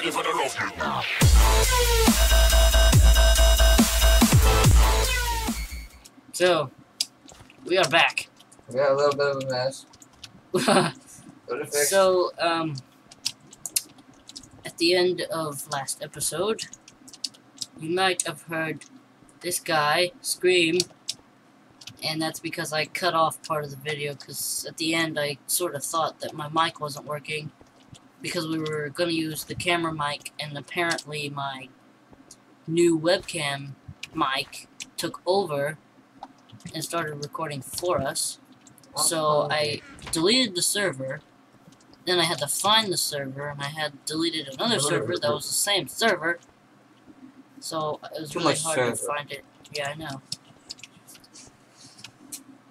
ready for the rough now. So, we are back. We got a little bit of a mess. But it fixed. so, um, at the end of last episode, you might have heard this guy scream, and that's because I cut off part of the video, because at the end I sort of thought that my mic wasn't working, because we were going to use the camera mic, and apparently my new webcam mic took over and started recording for us. So oh. I deleted the server. Then I had to find the server, and I had deleted another server that was the same server. So it was Too really much hard to find it. Yeah, I know.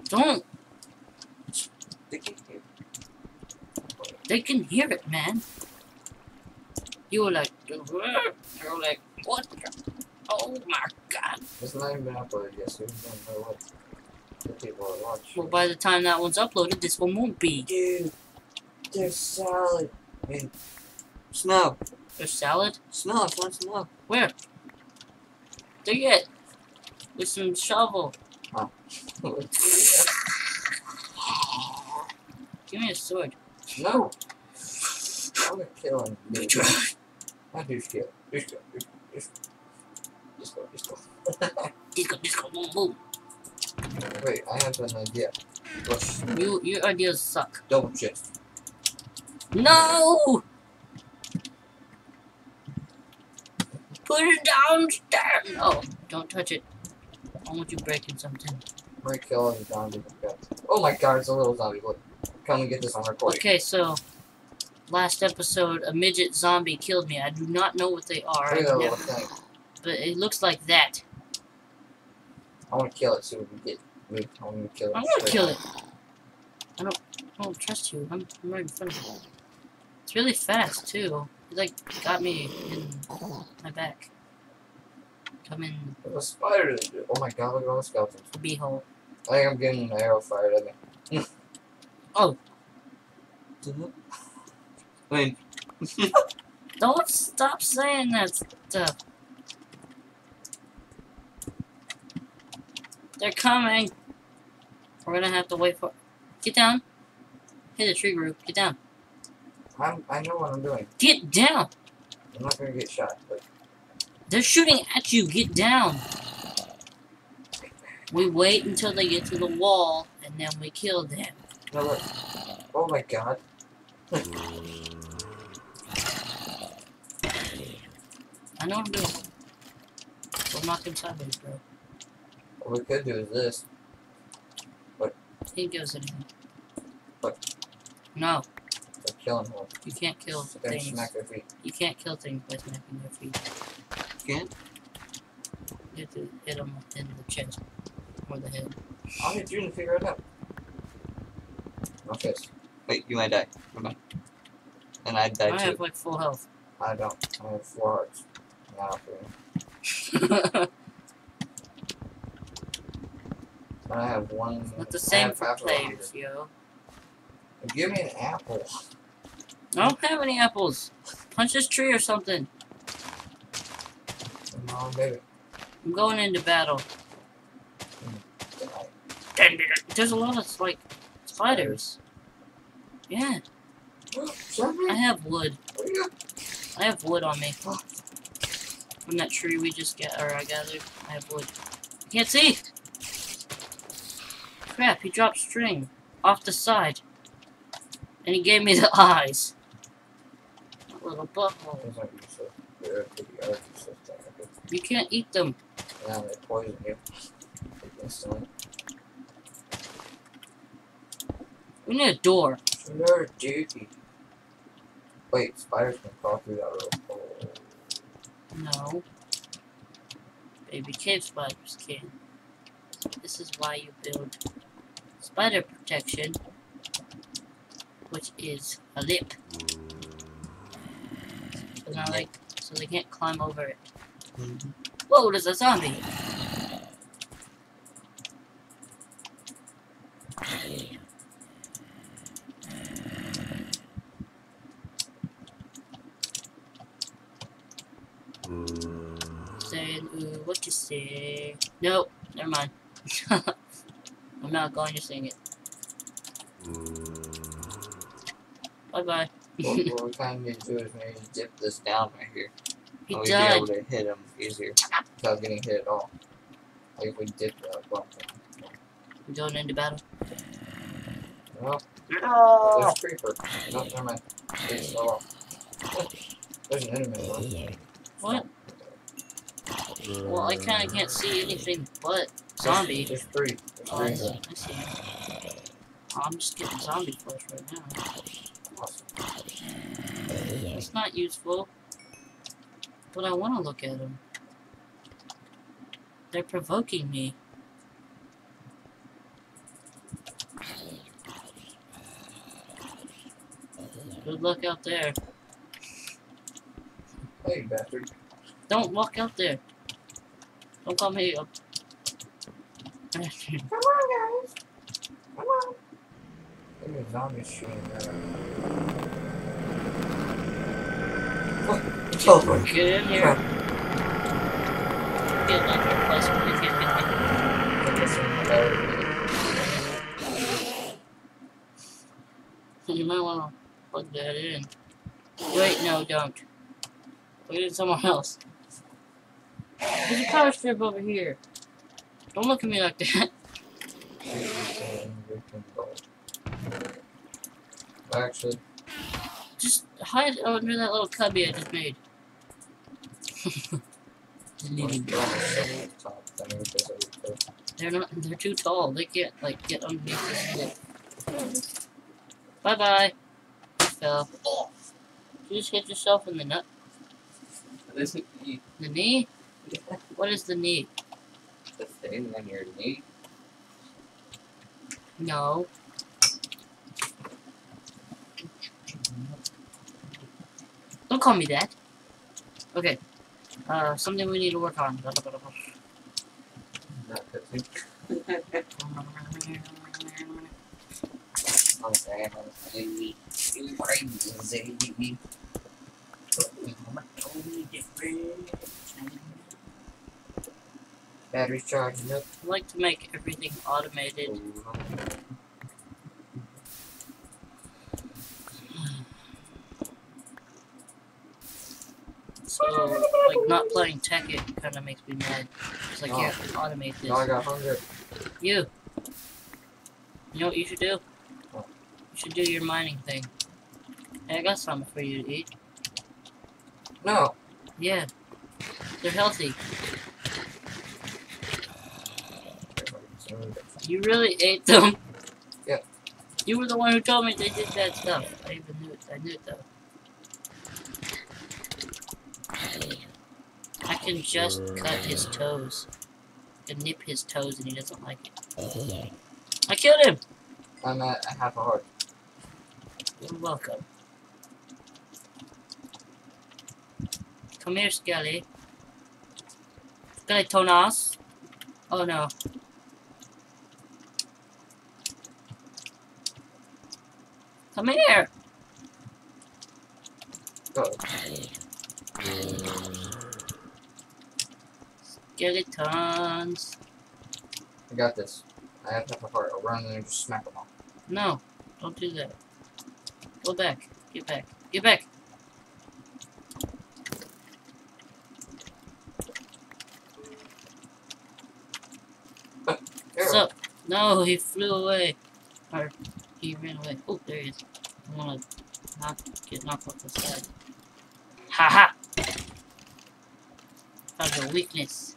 Don't. They can hear it, man. You were like, you were like, what? Oh my god. It's not even been uploaded yet, so we don't know what the people are watching. Well, by the time that one's uploaded, this one won't be. Dude, there's salad. I mean, snow. There's salad. Snow, I found snow. Where? Dig it. With some shovel. Oh. Give me a sword. No! I'm gonna kill him. dude. I do skill. Do skill. Do do skill. Just go, just go. Disco, disco, boom, boom. Wait, I have an idea. Push. You, your ideas suck. Double chest. No! Put it downstairs. No, don't touch it. I want you breaking something. Break kill and zombie. Oh my god, it's a little zombie. Look. Come and get this on recording. Okay, so last episode, a midget zombie killed me. I do not know what they are, Look at that I've little never- but it looks like that. I want to kill it so we can get. We, I want to kill it. I'm gonna kill it. I don't, I don't trust you. I'm, I'm right in front of you. It's really fast too. It like got me in my back. Come in a spider. Oh my god, look at all the skeletons. the beehole. I think I'm getting an arrow fired at me. Oh. I mean, Don't stop saying that stuff. They're coming. We're gonna have to wait for. Get down. Hit the tree root. Get down. I'm, I know what I'm doing. Get down. I'm not gonna get shot, but They're shooting at you. Get down. We wait until they get to the wall, and then we kill them. No look. Oh my god. I know what I'm doing. We're knocking sideways, bro. What we could do is this. What? He goes anything. What? No, They're killing them. you can't kill They're things. smack their feet. You can't kill things by smacking their feet. Can't? You have to hit them in the chest or the head. I'll hit you and figure it out. Fist. Wait, you might die. Come on. And I'd die I too. have like full health. I don't. I have four hearts. Now for I have one. Not the I same for players, yo. Give me an apple. I don't have any apples. Punch this tree or something. Come on, baby. I'm going into battle. Mm, there's a lot of like spiders. Yeah, I have wood. I have wood on me. From that tree we just get or I gathered. I have wood. I Can't see! Crap, he dropped string off the side. And he gave me the eyes. That little butthole. You can't eat them. Yeah, they poison you. We need a door. You're dirty. Wait, spiders can crawl through that little hole. No. Baby cave spiders can. This is why you build spider protection, which is a lip. So now they, so they can't climb over it. Mm-hmm. Whoa, there's a zombie! Saying, ooh, what you say? Nope, never mind. I'm not going to sing it. Bye bye. what, what we kind of to do is maybe dip this down right here. He and we'd be able to hit him easier without getting hit at all. Like if we dip the bump. We're going into battle. Well, No! there's a creeper. No, never mind. It's all. There's an enemy one. What? Well, I kind of can't see anything but zombie. There's three. There's Oh, I three. see. I see. Oh, I'm just getting zombie flesh right now. It's not useful. But I want to look at them. They're provoking me. Good luck out there. Hey, bastard. Don't walk out there. Don't come here. Bastard. Come on, guys. Come on. Look at zombies shooting at him. Oh, my Get in here. crap. Get in here. Plus, get, get, get, get. Put this in the. You might want to plug that in. Wait, no, don't. It in somewhere else. There's a power strip over here. Don't look at me like that. Actually, Just hide under that little cubby I just made. Deleting. top thing because I would They're not. They're too tall. They can't like get underneath this shit. Bye bye. Fell. You just hit yourself in the nut. This is the, The knee. What is the knee? The thing on your knee. No. Don't call me that. Okay. Uh, something we need to work on. not that thing. Okay, maybe you crazy. Battery's charging up. I like to make everything automated. So, like, not playing Tekkit kind of makes me mad. It's like, you have to automate Now I got hunger. You. You know what you should do? What? You should do your mining thing. Hey, I got something for you to eat. No. Yeah. They're healthy. You really ate them? Yep. You were the one who told me they did that stuff. I even knew it. I knew it though. I can just cut his toes. I can nip his toes and he doesn't like it. I killed him! I'm at half a heart. You're welcome. Come here, Skelly. Skeletonas. Oh no. Come here! Go. Skeletons. I got this. I have half a heart. I'll run and just smack them all. No, don't do that. Go back. Get back. Get back. What's up? No, he flew away. Or he ran away. Oh, there he is. I wanna knock get knocked off the side. Ha ha! Found a weakness.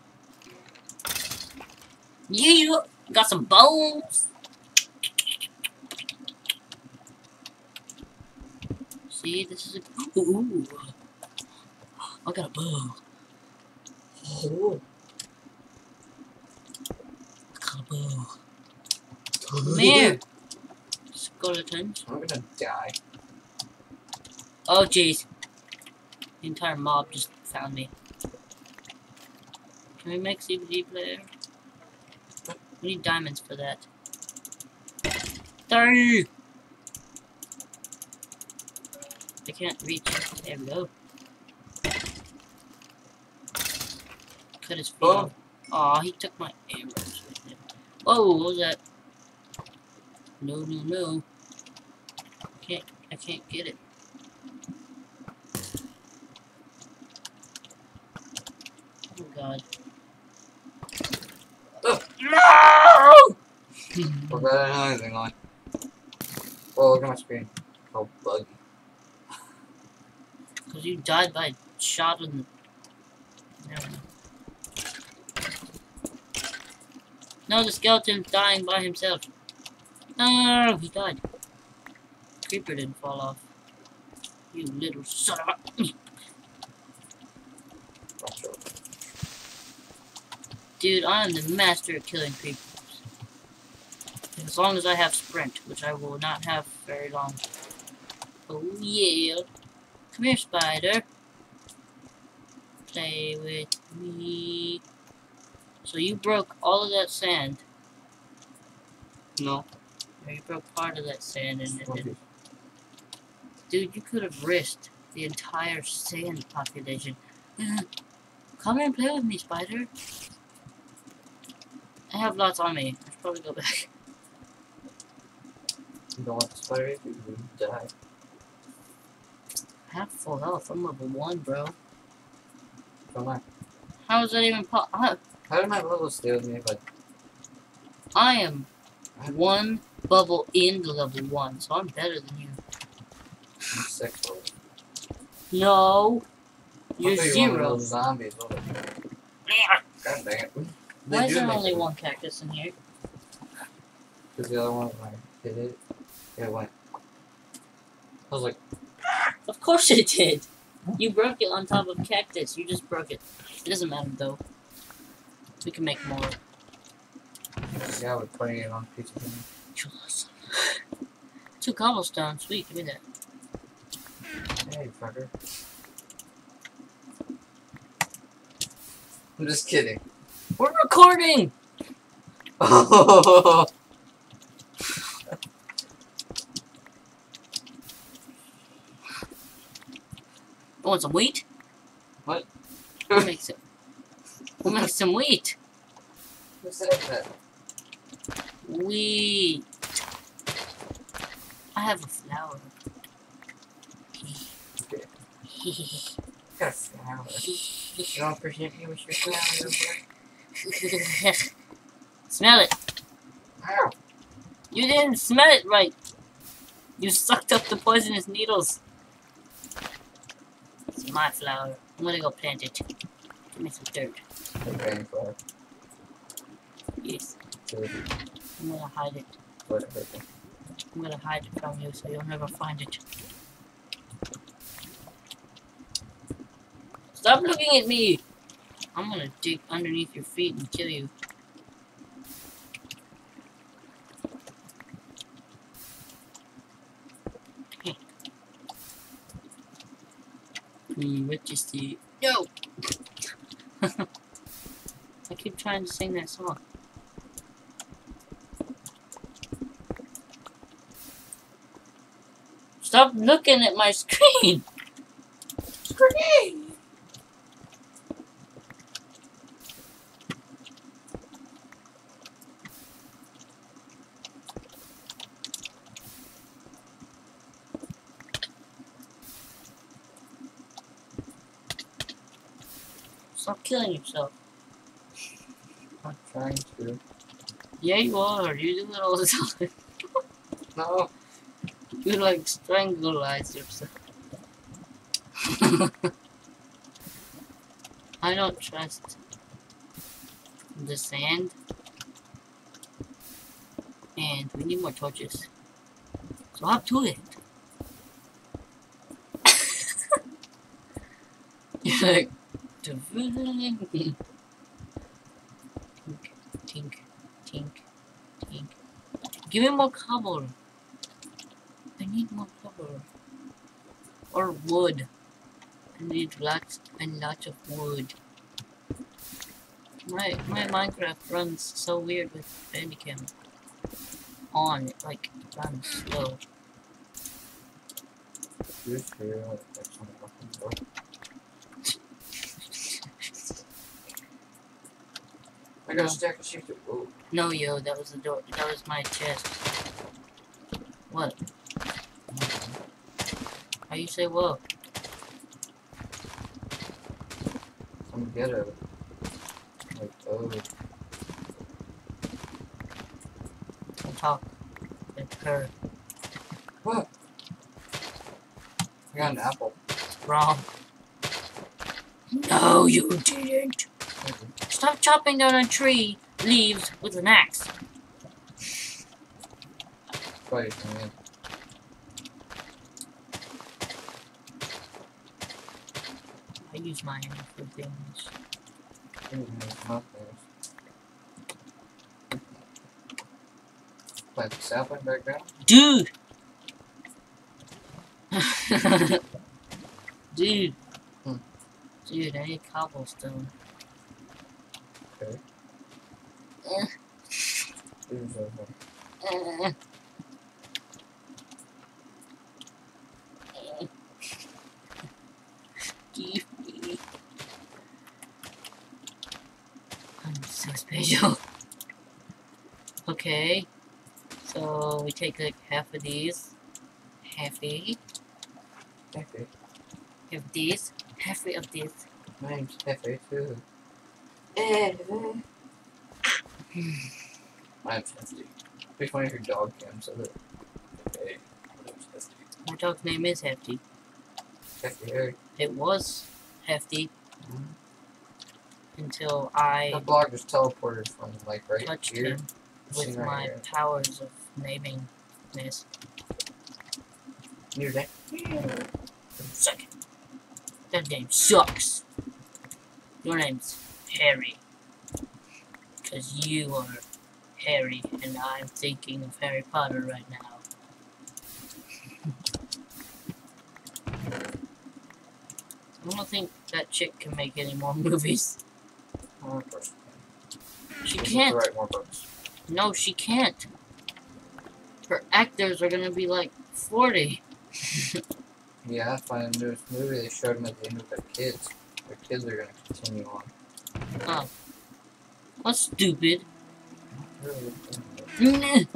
Yeah! Got some bones! See, this is a. Ooh! I got a bow. Ooh. I got a bow. Come here! Skeletons. I'm gonna die. Oh, jeez. The entire mob just found me. Can we make CBD player? We need diamonds for that. Sorry! I can't reach. There we go. cut his feet Oh. off. Aw, he took my arrows with him. Whoa, what was that? No, no, no. I can't get it. Oh god. Oh. No! What got another thing on? Oh, look at my screen. How buggy. Because you died by shot in the... Never. No, the skeleton's dying by himself. No, no, no, no, he died. Creeper didn't fall off. You little son of a... Dude, I am the master at killing creepers. As long as I have sprint, which I will not have very long. Oh yeah. Come here, spider. Play with me. So you broke all of that sand. No. You broke part of that sand and it didn't. Dude, you could have risked the entire sand population. Come and play with me, spider. I have lots on me. I should probably go back. You don't want the spider you die. I have full health. I'm level 1, bro. Come on. How is that even po- I, How did my level stay with me if I I am one bubble in the level 1, so I'm better than you. No. You're I you one of zero. zombies. God dang it. They Why is there only one cactus in here? Because the other one, like, hit it. It went. I was like, Of course it did. You broke it on top of cactus. You just broke it. It doesn't matter though. We can make more. yeah, we're putting it on pizza. Two cobblestone. Sweet. Give me that. Hey, fucker. I'm just kidding. We're recording. Oh, want some wheat? What? We'll make some. We'll make some wheat. who said that? Wheat. I have a flower. Smell it. You didn't smell it right. You sucked up the poisonous needles. It's my flower. I'm gonna go plant it. Give me some dirt. Yes. I'm gonna hide it. I'm gonna hide it from you so you'll never find it. Stop looking at me! I'm gonna dig underneath your feet and kill you. Hmm, what is the... No! I keep trying to sing that song. Stop looking at my screen! Screen! Stop killing yourself. I'm trying to. Yeah, you are. You do it all the time. No. You like strangulize yourself. I don't trust the sand. And we need more torches. So up to it. You're like tink, tink, tink, tink. Give me more cobble. I need more cobble. Or wood. I need lots and lots of wood. My my Minecraft runs so weird with Bandicam on. It like runs slow. You sure? That's on the fucking door. I got No. a stack of. Oh, No, yo, that was the door. That was my chest. What? How you say whoa? come get it. Like, oh, Don't talk. Like her. what? I got an apple. Wrong. No, you didn't. Stop chopping down a tree leaves with an axe. Wait, I mean, I use my hand for things. it makes nothing. Plant the sapling back. Dude! Dude. Hmm. Dude, I need cobblestone. Okay. There's a, eh. Eh. Give me. I'm so special. Okay. So we take like half of these. Halfy. Hefe. Of these. Halfy of. My name's Hefe too. I'm Hefty. Pick one of your dog cams so that. Okay. My dog's name is Hefty. Hefty Harry. It was Hefty Mhm. until I That blog just teleported from like right touched here. him with right my here. powers of naming this. That. Second. That name sucks. Your name's Harry. Because you are Harry, and I'm thinking of Harry Potter right now. I don't think that chick can make any more movies. She can't. Write more books. No, she can't. Her actors are gonna be like 40. Yeah, that's why in newest movie they showed them at the end with their kids. Their kids are gonna continue on. That's stupid. If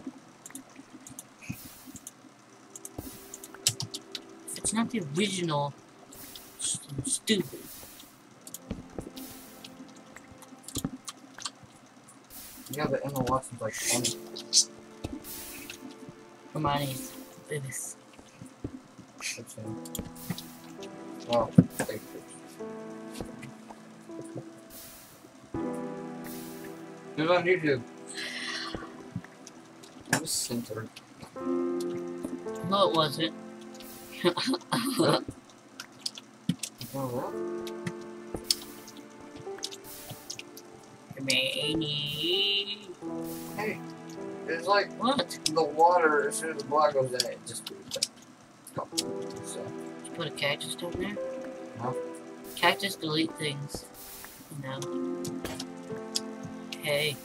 it's not the original, it's stupid. Yeah, but Emma Watson's like 20. Hermione's this. That's him. On YouTube. It was censored. No, it wasn't. Hermione. Hey, it's like What? the water, as soon as the blood goes in, it just. So, Did you put a cactus down there? No. Cactus delete things. You know. Hey.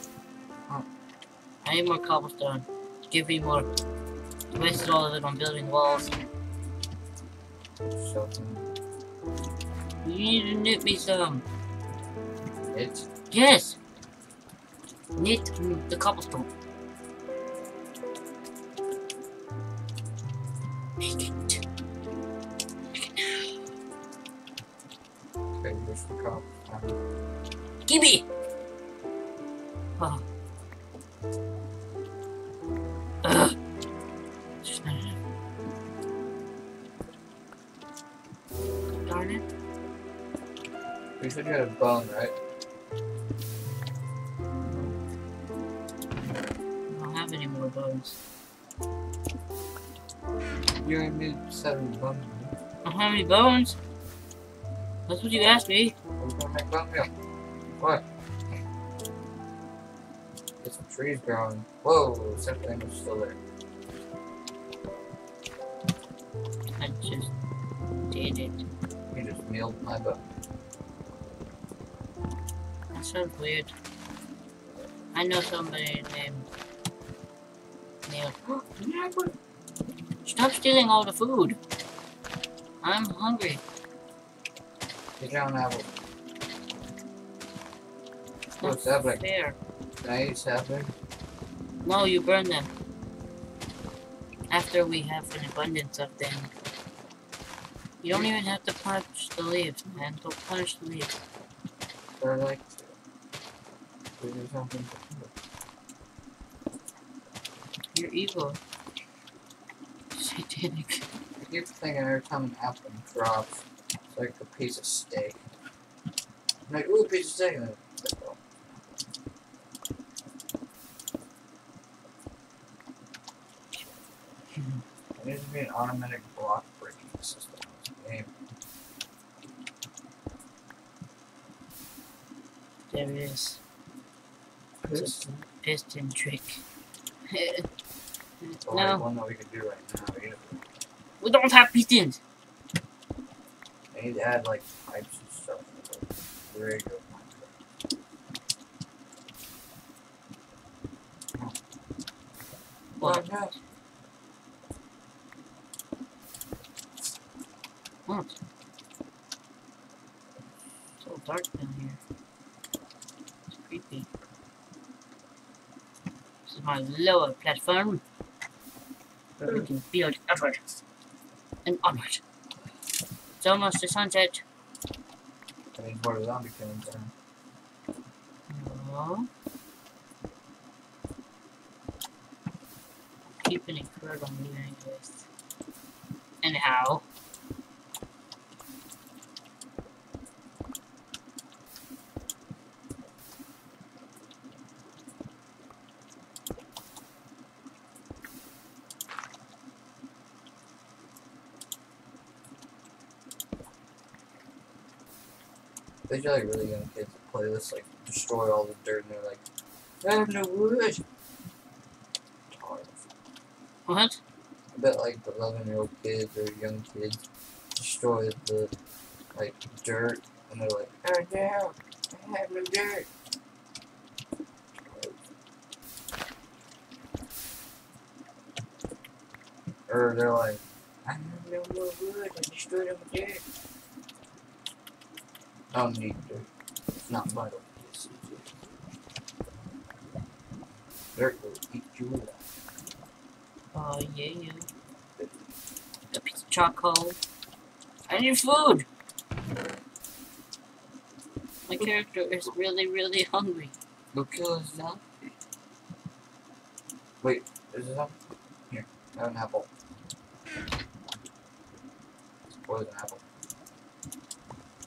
I need more cobblestone. Give me more. You wasted all of it on building walls. so You need to knit me some. it. Yes! Knit the cobblestone. More bones. You only need seven bones. I don't have any bones. That's what you asked me. We're gonna make bone meal. What? Get some trees growing. Whoa, something was still there. I just did it. You just mealed my bone. That sounds weird. I know somebody named Stop stealing all the food. I'm hungry. Get down apple. What's Not happening? fair. Can I eat sapling? No, you burn them. After we have an abundance of them. You don't even have to punch the leaves, man. Don't punish the leaves. I like there something do? You're evil. Satanic. I keep thinking every time an apple drops, it's like a piece of steak. I'm like, ooh, a piece of steak. And like, oh. There needs to be an automatic block breaking system in this game. There it is. This piston trick. the no, one that we could do right now. either. we don't have pistons. I need to add like pipes and stuff. There you go. What? no. What? So dark down here. It's creepy. This is my lower platform. Where we can build upward and onward. It's almost the sunset. That means more zombie killings. then. No. Keeping it curved on you anyways. Anyhow. Like really young kids that play this, like destroy all the dirt, and they're like, I have no wood. What? I bet like the 11 year old kids or young kids destroy the like dirt, and they're like, oh no, I have no dirt. Or they're like, I have no more wood, I destroyed all my dirt. I don't need. It's uh, not. It's- Dirt will eat you alive. Oh yeah, yeah. A piece of charcoal. I need food. My character is really, really hungry. Kill his zombie. Wait, is it something? Here, I have an apple. It's a poison apple.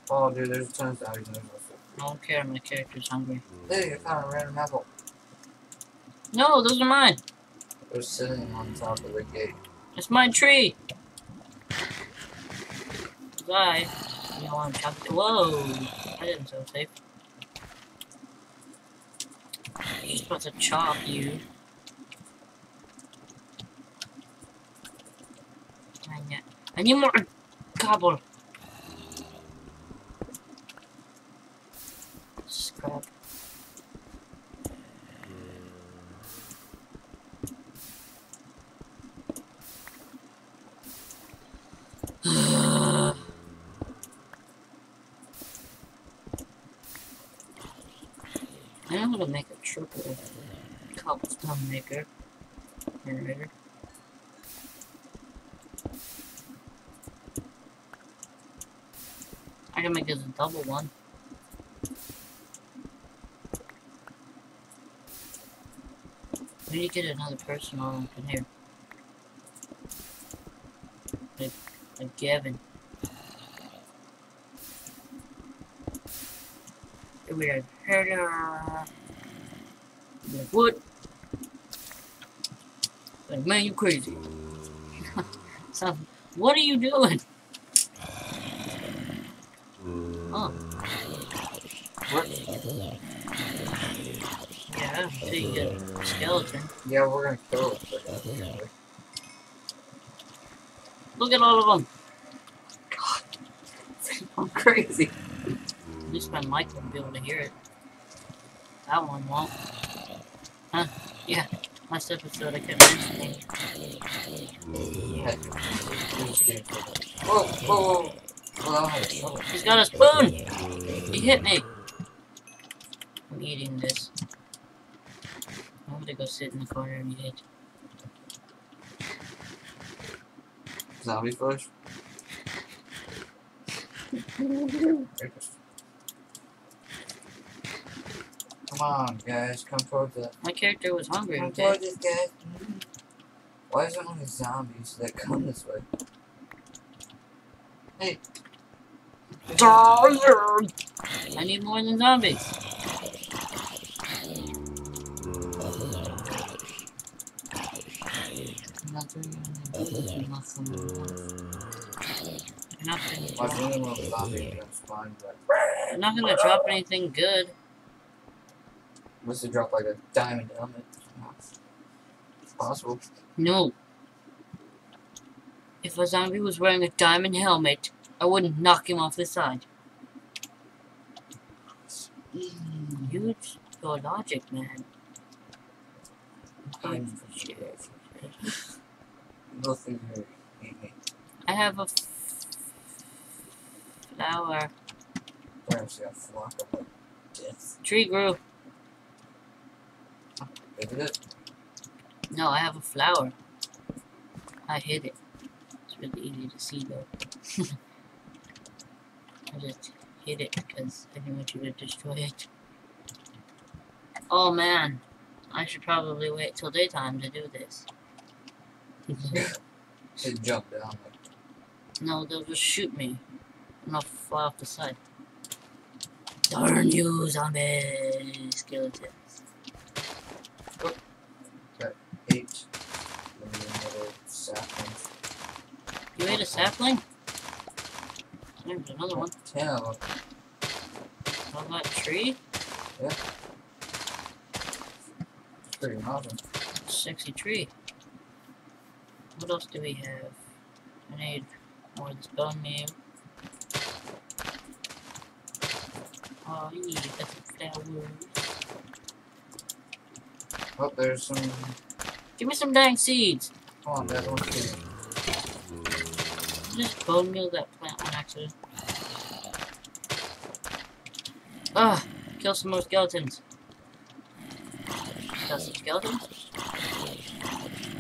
Oh, dude, there's a ton of this. I don't care. My character's hungry. Hey, I found a random apple. No, those are mine. Was sitting on top of the gate. It's my tree. I, you know, I'm chopped. Whoa, I didn't feel safe. He's about to chop you. I need, I need more cobble. I how to make a triple cobblestone maker. Generator. I can make this a double one. We need to get another person on in here. Like, like Gavin. Here We have herder. We have wood. Like, man, you crazy. so, what are you doing? Oh. What? Yeah, so you get a skeleton. Yeah, we're gonna kill it. uh, Look at all of them. God, I'm crazy. At least my mic won't be able to hear it. That one won't. Huh? Yeah. Last episode I kept mentioning. Whoa, whoa, whoa. He's got a spoon! He hit me! I'm eating this. I'm gonna go sit in the corner and eat it. Zombie flesh. Come on, guys, come towards us. My character was hungry, Come okay? towards us, guys. Mm-hmm. Why is there only zombies that come this way? Hey. I need more than zombies. I'm not doing anything. Nothing. You're not gonna Watch drop, any little zombie that's fine, but you're not gonna drop anything good. Unless they drop like a diamond helmet. It's possible. No. If a zombie was wearing a diamond helmet, I wouldn't knock him off the side. Use your logic, man. I'm Little things are eating me. I have a f- flower. There's a flock of death. Tree grew. Is it? No, I have a flower. I hid it. It's really easy to see though. I just hid it because I didn't want you to destroy it. Oh man, I should probably wait till daytime to do this. They jump down. No, they'll just shoot me. And I'll fly off the side. Darn you, zombie skeletons. eight. Maybe another sapling. You ate a sapling? There's another one. Ten of them. How about tree? It's pretty awesome. Sexy tree. What else do we have? I need more of this bone meal. Oh, yeah, that's flowers. Oh, there's some. Give me some dang seeds. Come on, that one too. Just bone meal that plant on accident. Ah, kill some more skeletons. Kill some skeletons?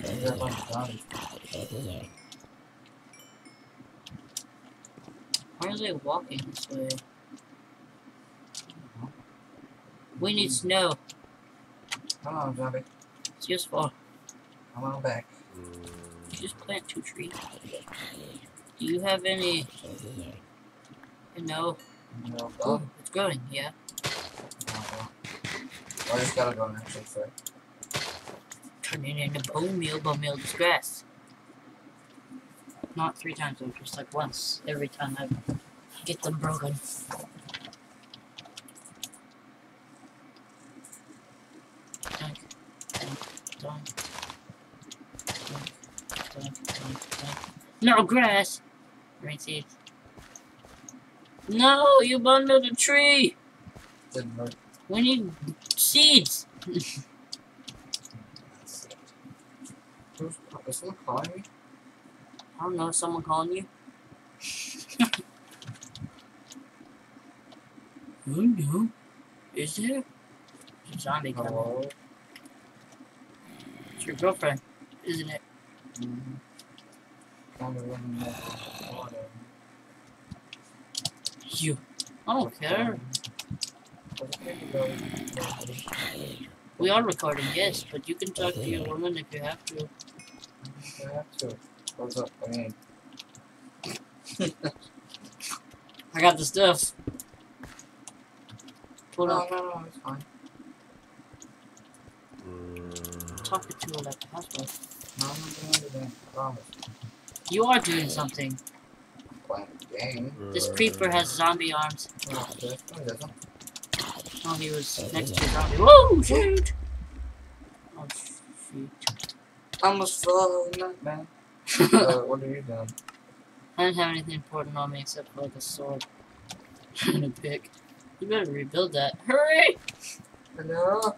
There's a bunch of zombies. Why are they walking this way? We need snow. Come on, zombie. It's useful. Come on back. You just plant two trees. Do you have any? No. No, Oh, it's growing. Yeah. I just gotta go next week, sorry. Turn it into bone meal. Bone meal is grass. Not three times though, just like once. Every time I get them broken. Dunk, dunk, dunk, dunk, dunk, dunk, dunk. No grass. Seeds. No, you bundled a tree. Didn't work. We need seeds. Who's, is someone calling me? I don't know. Someone calling you? oh no. Is there? Zombie coming. Hello? It's your girlfriend, isn't it? Mm-hmm. Kind of running out of water. You. I don't care. We are recording, yes, but you can talk to your woman if you have to. I have to. What's up? I mean, I got the stuff. Pull no, up. no, no, it's fine. Mm. Talk to her like a husband. No, I'm not doing anything. I promise. You are doing something. Playing a game. This creeper has zombie arms. No, it. No. Oh, he was next to a zombie. Whoa, shoot! Oh, shoot. Almost fell the net, man. uh, what are you doing? I don't have anything important on me except for like a sword and a pick. You better rebuild that. Hurry! Hello?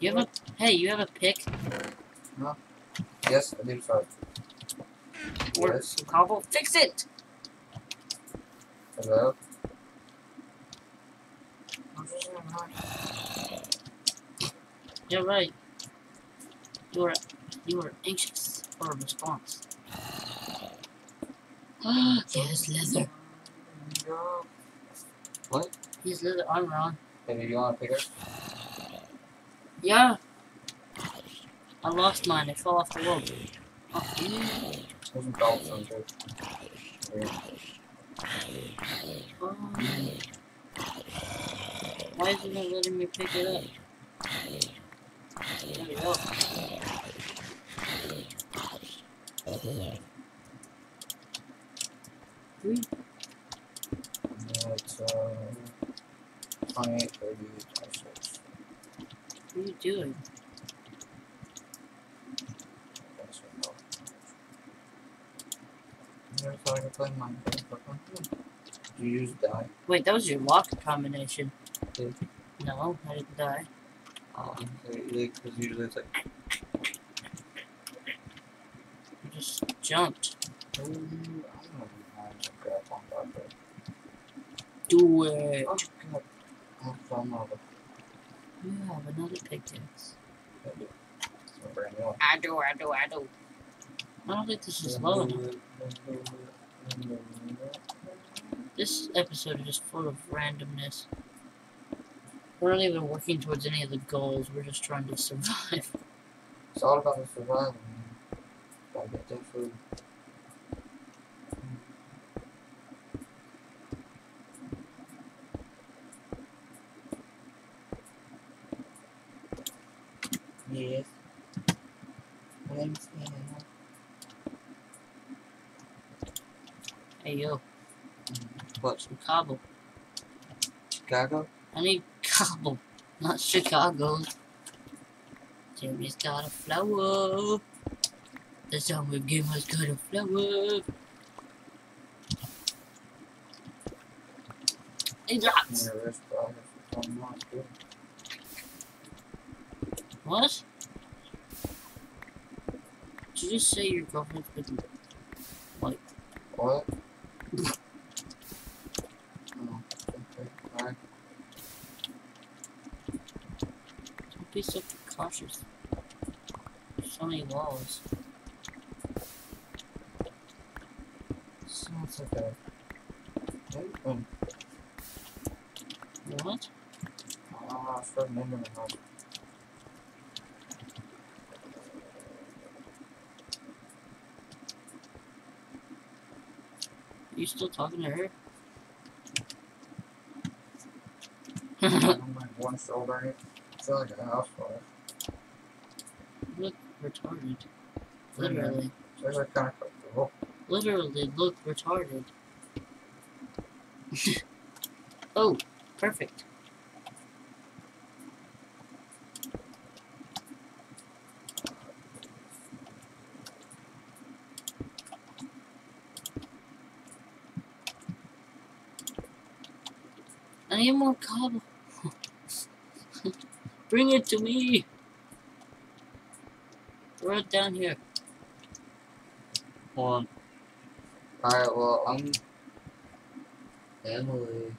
You have a hey, you have a pick No. Yes, I did or Yes. cobble? Fix it! Hello? I'm just gonna You're right. You are you are anxious for a response. yes, leather. What? He has leather armor on. Hey, do you want to pick her? Yeah. I lost mine. It fell off the rope. Oh, um, why is it not letting me pick it up? There we go. Three. It's 28, 30, 26. What are you doing? That's what no. You never I could play Minecraft fun? Did you use die? Wait, that was your lock combination. Did- No, I didn't die. Um, because usually it's like, I just jumped. oh, don't know if you mind some crap on that, but. Do it. Oh, God. Oh, fell over. You have another pickaxe. It's a brand new one. I do, I do, I do. I don't think this is low enough. This episode is just full of randomness. We're not even working towards any of the goals. We're just trying to survive. It's all about the survival, man. Gotta get that food. What? some cobble. Chicago? I need cobble, not Chicago. Jimmy's got a flower. The summer gamer's got a flower. Hey, drops. Yeah, that's probably something else, too. What? Did you just say your girlfriend's been What? oh, okay. Alright. Don't be so. So many walls. Sounds like a. Hey, um, What? ah, for an Enderman house. you still talking to her? I'm like one shoulder. I feel like a housefly. Retarded. Literally. So it's like kind of comfortable. Literally look retarded. oh, perfect. I need more cobble. Bring it to me. It down here. Hold on. Alright, well, I'm. Emily.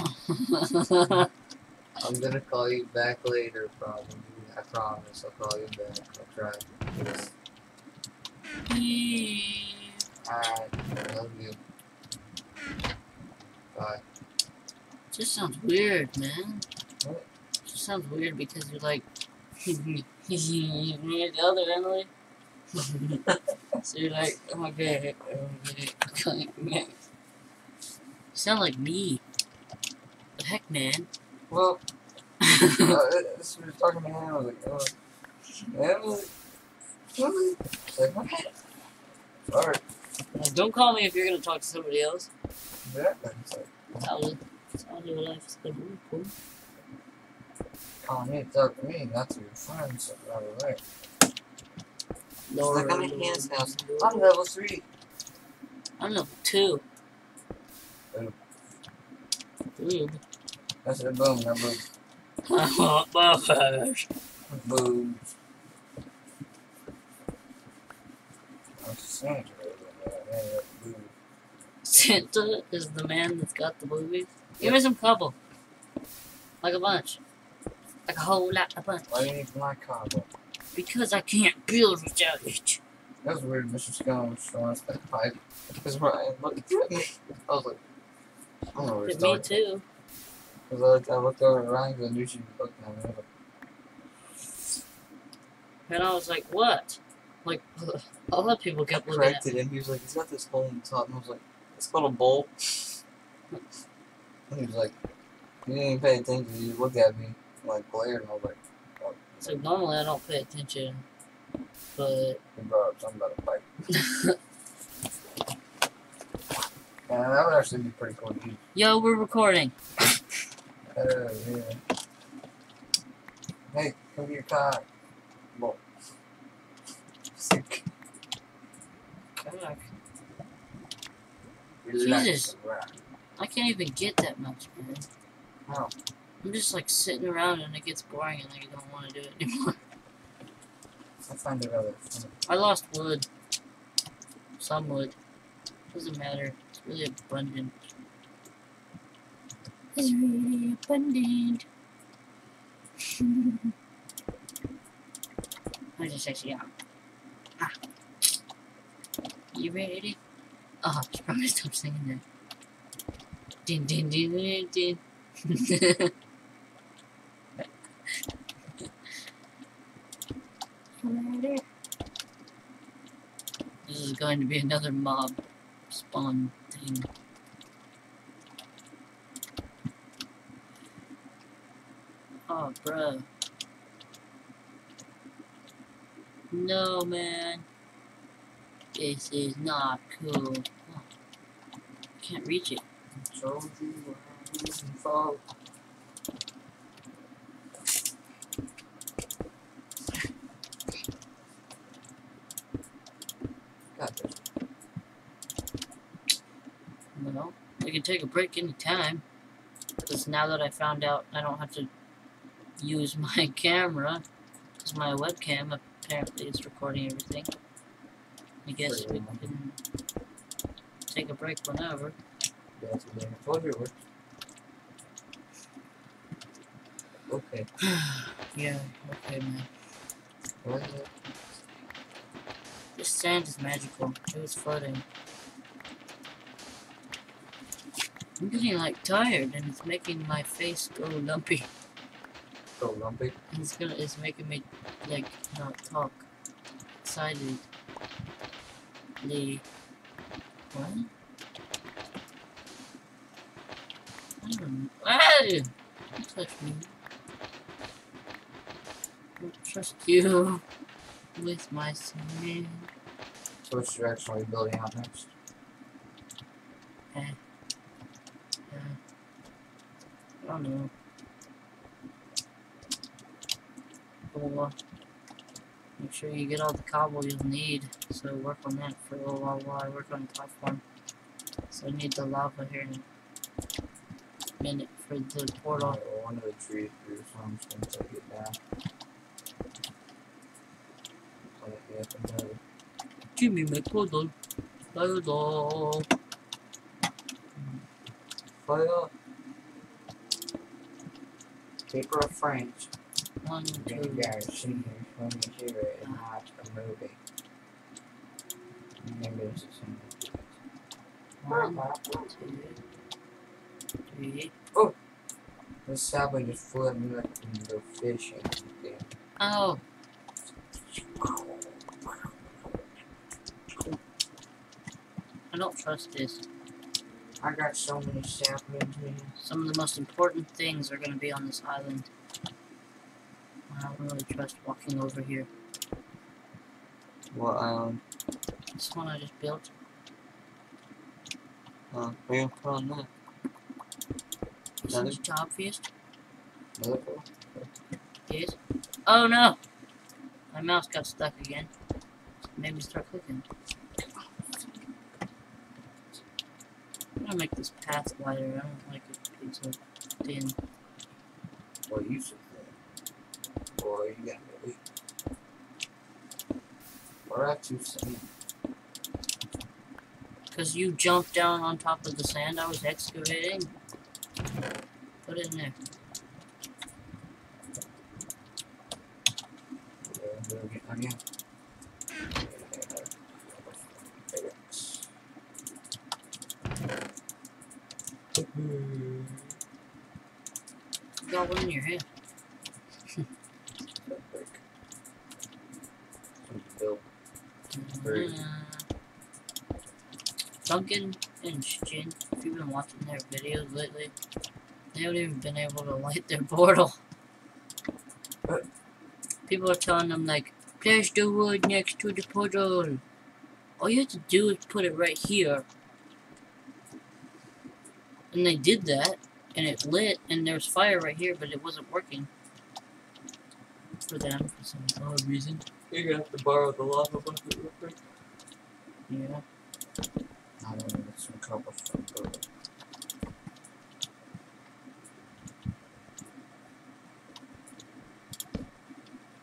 I'm gonna call you back later, probably. I promise. I'll call you back. I'll try. Alright, love you. Bye. just sounds weird, man. What? Just sounds weird because you're like, me and the other Emily. so you're like, oh, okay, okay. You sound like me. The heck, man. Well, uh, this was talking to him. I was like, oh, Emily. Emily. Like, what? Well, don't call me if you're gonna talk to somebody else. Exactly. It's like, That's how, it- that's how your life be. Cool. Calling me to talk me, not to your friends. So, right. No, like, I'm in his house. I'm level 3. I'm level two. Ooh. Ooh. I said, boom, no boobs. I want buffers. Boobs. I'm just saying to her, uh, hey, that's boobs. Santa is the man that's got the boobies. Give me some cobble. Like a bunch. Like a whole lot of bunch. Why do you need my cobble? Because I can't build without it. That was weird. Mr. Scone was showing us that pipe. Because Ryan looked at me. I was like, I don't know he's Me too. Because I, looked- I looked over at Ryan because I knew she was looking at me. I And I was like, what? Like, a lot of people kept looking at corrected him. He was like, he's got this hole in the top. And I was like, it's called a bolt. And he was like, you didn't even pay attention. Just looked at me like glared. And I was like, oh. So normally I don't pay attention, but He brought up something about a pipe. Yeah, that would actually be pretty cool. to use. yo, we're recording. Oh, yeah. Hey, come get your car. Well, sick. Relax. Jesus. I can't even get that much, man. How? I'm just like sitting around and it gets boring and I don't want to do it anymore. I'll find it other. I lost wood. Some wood. Doesn't matter. It's really abundant. It's really abundant. I just actually am. Ah. You ready? Oh, you probably stop singing that. Din din din din din. This is going to be another mob spawn thing. Oh, bro. No, man. This is not cool. Oh, can't reach it. And fall. God, there's Well, we can take a break anytime. Because now that I found out I don't have to use my camera, because my webcam apparently is recording everything. I guess we can take a break whenever. That's what I told you. it was. Okay. yeah, okay, man. What is it? This sand is magical. It was floating. I'm getting like tired and it's making my face go lumpy. So lumpy. And it's gonna it's making me like not talk excitedly. What? I don't know. Ah! Don't touch me. I don't trust you with my sand. So are we building out next? I don't know. Well, make sure you get all the cobble you'll need. So work on that for a little while while I work on the platform. So I need the lava here in a minute for the portal. Alright, well, one of the trees grew, so I'm just gonna take it down. Plant it up another. Give me my portal. Portal. Fire! Paper of France. One, two, guys when you hear it and not a movie. Maybe it's oh! the same. one, two, three. This sapling just flew at me like the fishing thing. Oh, I don't trust this. I got so many saplings here. Some of the most important things are going to be on this island. I don't really trust walking over here. What island? This one I just built. Uh, where you put on that? Isn't it obvious? Liverpool? Yes. Oh no! My mouse got stuck again. Made me start clicking. I'm gonna make this path wider. I don't like it being so thin. What you should think. Or you got me weak. Have you seen? Because you jumped down on top of the sand I was excavating. Put it in there. on you. You got one in your head. Bill. Very- Uh, Duncan and Jin, been watching their videos lately, they haven't even been able to light their portal. People are telling them like, place the wood next to the portal. All you have to do is put it right here. And they did that, and it lit, and there was fire right here, but it wasn't working. For them, for some odd reason. You're gonna have to borrow the lava bucket real quick. Yeah. I want to get some copper from Bill.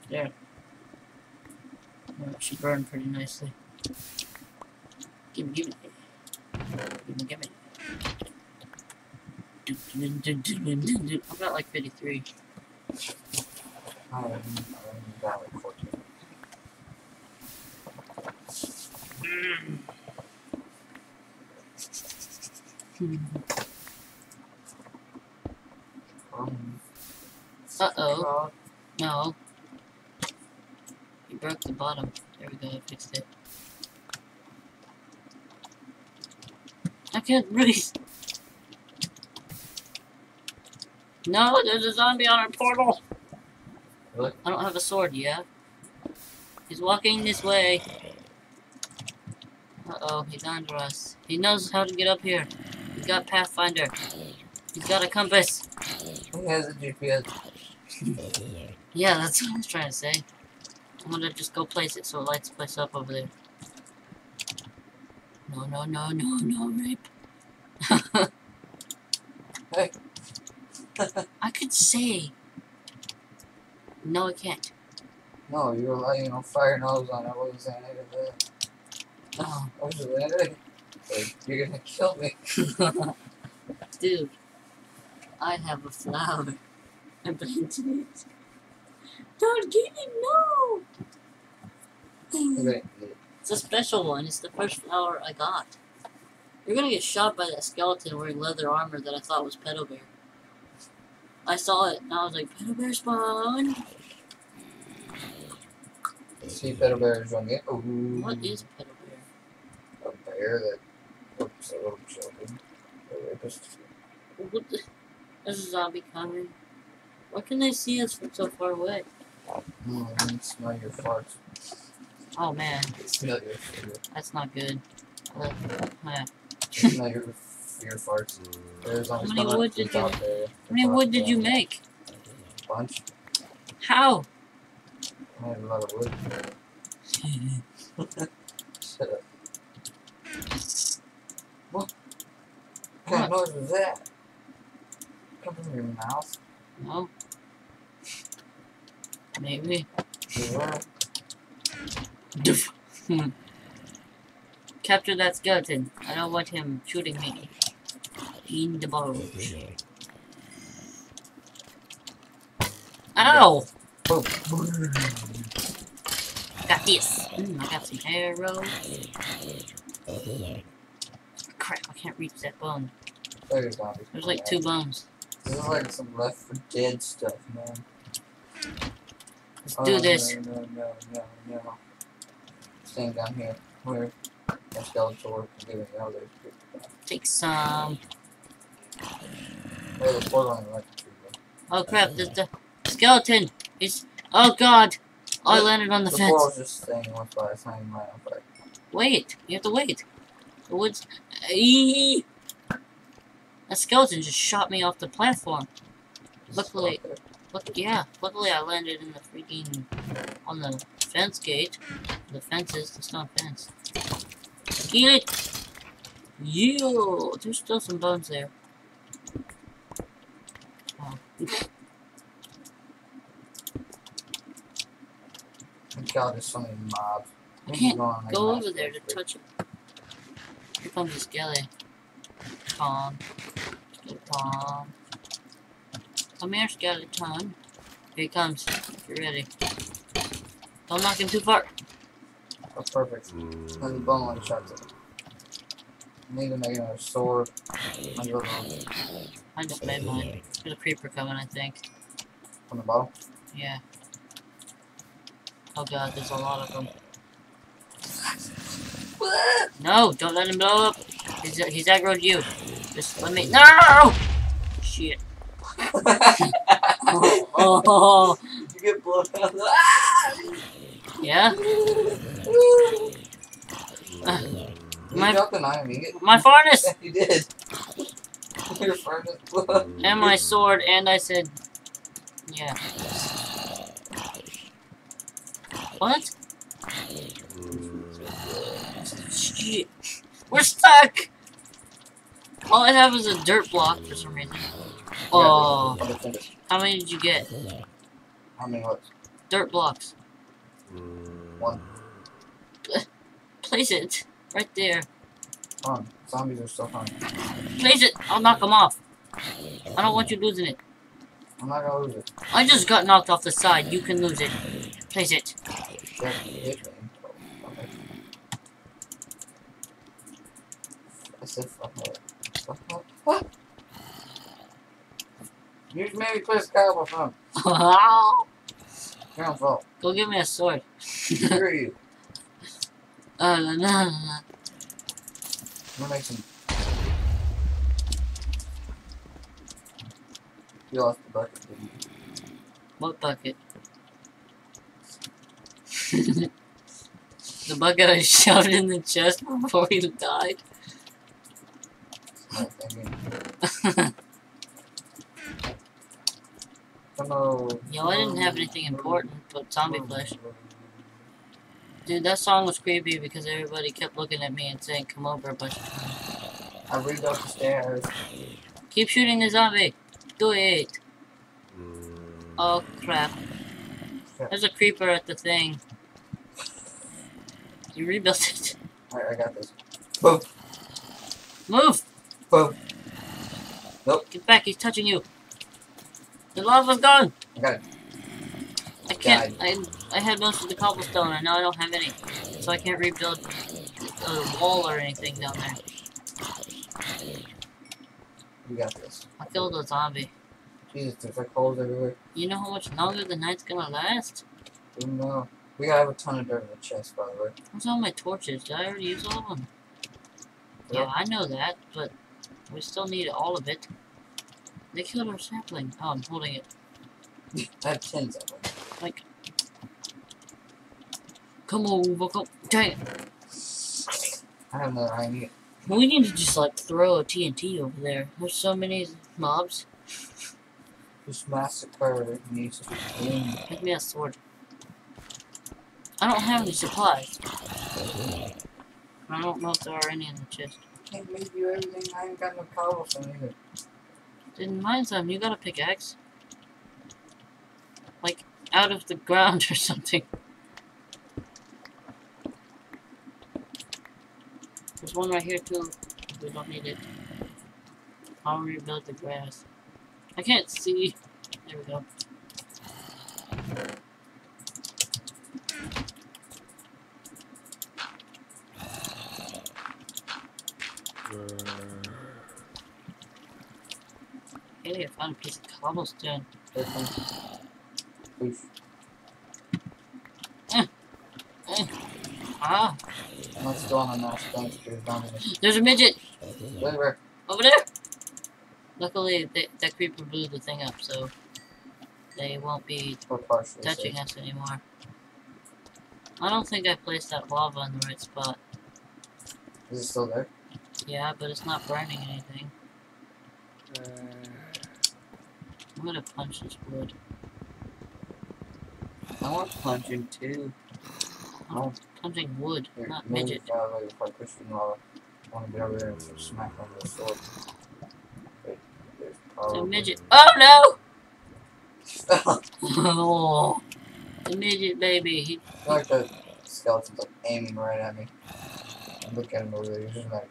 There. Burned pretty nicely. Gimme, gimme. Gimme, gimme. Dun, dun, dun, dun, dun, dun, dun. I've got like 53. I am, I am down like 14. Um, Uh oh. uh, No. You broke the bottom. There we go, I fixed it. I can't breathe. No, there's a zombie on our portal. Really? I don't have a sword yet. He's walking this way. Uh oh, he's under us. He knows how to get up here. He's got Pathfinder. He's got a compass. he has a GPS. Yeah, that's what I was trying to say. I'm gonna just go place it so it lights place up over there. No, no, no, no, no, rape. Hey. I could say. No, I can't. No, you were lighting on fire nose on it. I wasn't saying any of that. Oh, I was like, you're gonna kill me. dude. I have a flower. I'm planted it. Don't get it, no! Okay, It's a special one. It's the first flower I got. You're gonna get shot by that skeleton wearing leather armor that I thought was Pedo Bear. I saw it and I was like, Pedo Bear spawn! See, Pedo Bear is on the. Ooh. What is Pedo Bear? a bear that looks a little children? A rapist. What the? There's a zombie coming. Why can they see us from so far away? I can smell your farts. Oh man, Smell your, your that's not good. Uh, smell your, your farts. There's How on many wood did you- there. How many wood did you make? Bunch. How? I had a lot of wood. Shut up. What? What noise was that? Come from your mouth? No. Maybe. Doof. Hmm. Capture that skeleton. I don't want him shooting me. In the bulge. Ow! Got this. Mm, I got some arrows. Crap, I can't reach that bone. There's like two bones. This is like some Left 4 Dead stuff, man. Let's Oh, do this. No, no, no, no, no. Staying down here. Where? My Skeletor is giving the others. Take some. Oh, oh crap, there's the skeleton. It's. Oh god! Oh, I landed on the The fence. just staying in one spot. It's not even on fire. Wait, you have to wait. The woods. Eee! That skeleton just shot me off the platform. Just Luckily- Look, yeah. Luckily, I landed in the freaking on the fence gate. The fences, the stone fence. Get it! Yo, there's still some bones there. Oh. God, there's so many mobs. I can't going on, like, Go over there to space? touch it. Here comes the skeleton. Tom. Skeleton. Come here, skeleton. Here he comes. Get ready. Don't knock him too far. That's perfect. And the bone shots it. Need to make another sword. I don't know. I just made mine. There's a creeper coming, I think. From the bottom. Yeah. Oh god, there's a lot of them. No, don't let him blow up. He's, he's aggroed you. Just let me. No! Shit. oh, you get blown out. Ah! yeah? Uh, You My- dropped an iron ingot. my furnace! you did. Your furnace. And my sword, and I said. Yeah. What? Shit. We're stuck! All I have is a dirt block for some reason. Oh, Yeah, there's- there's- how many did you get? How many what? Dirt blocks. One. Place it. Right there. On. Zombies are still coming. Place it. I'll knock them off. I don't want you losing it. I'm not gonna lose it. I just got knocked off the side. You can lose it. Place it. Yeah, hit me. Okay. I said fuck it. Fuck it. What? You made me Skyrim phone. Your own fault. Go give me a sword. Screw you. Uh, no, no, no, no. I'm gonna make some. You lost the bucket, didn't you? What bucket? the bucket I shoved in the chest before he died. Hello. Yo, I didn't have anything important but zombie flesh. Dude, that song was creepy because everybody kept looking at me and saying, come over but. I read up the stairs. Keep shooting the zombie. Do it. Oh, crap. There's a creeper at the thing. You rebuilt it. Alright, I got this. Move! Move! Boom. Get back, he's touching you. The lava's gone! I got it. I can't. I I had most of the cobblestone, and now I don't have any, so I can't rebuild a wall or anything down there. You got this. I killed a zombie. Jesus, there's like holes everywhere. You know how much longer the night's gonna last? We know. We have a ton of dirt in the chest, by the way. What's all my torches? Did I already use all of them? Yeah, I know that, but we still need all of it. They killed our sapling. Oh, I'm holding it. I have tins of them. Come on, look up. Dang it. I have iron ingot. We need to just like throw a TNT over there. There's so many mobs. This massacre needs to be end. Give me a sword. I don't have any supplies. I don't know if there are any in the chest. I Can't make you everything. I ain't got no cobblestone either. Didn't mind some. You got a pickaxe. Like, out of the ground or something. There's one right here too. We don't need it. I'll rebuild the grass. I can't see. There we go. Hey, I found a piece of cobblestone. Oof. Ah, Not still on a thanks down there's a midget Wait, where? over there. Luckily, they, that creeper blew the thing up, so they won't be touching safe. us anymore. I don't think I placed that lava in the right spot. Is it still there? Yeah, but it's not burning anything. Uh. I'm gonna punch this wood. I want punching too. No. Wood, Here, not midget. the I push in lava. I want to be over there and smack over the sword. Wait, there's It's a midget. Oh no! oh, the midget baby. He, like the skeleton's like aiming right at me. Look at him over there. He's just like,